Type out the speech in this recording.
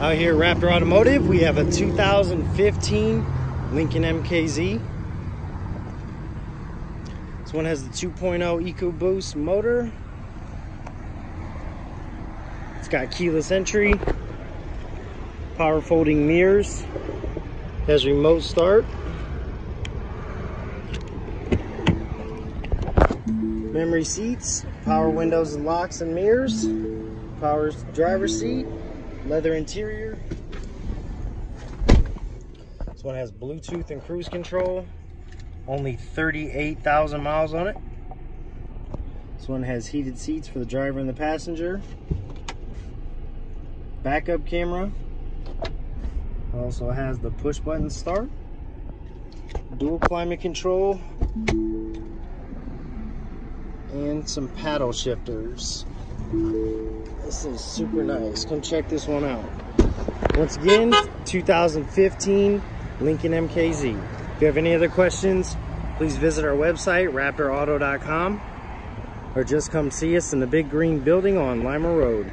Out here Raptor Automotive, we have a 2015 Lincoln MKZ. This one has the 2.0 EcoBoost motor. It's got keyless entry, power folding mirrors, has remote start. Memory seats, power windows and locks and mirrors, power driver seat, leather interior. This one has Bluetooth and cruise control. Only 38,000 miles on it. This one has heated seats for the driver and the passenger. Backup camera. Also has the push button start. Dual climate control. And some paddle shifters. This is super nice. Come check this one out. Once again, 2015 Lincoln MKZ. If you have any other questions, please visit our website, raptorauto.com, or just come see us in the big green building on Lima Road.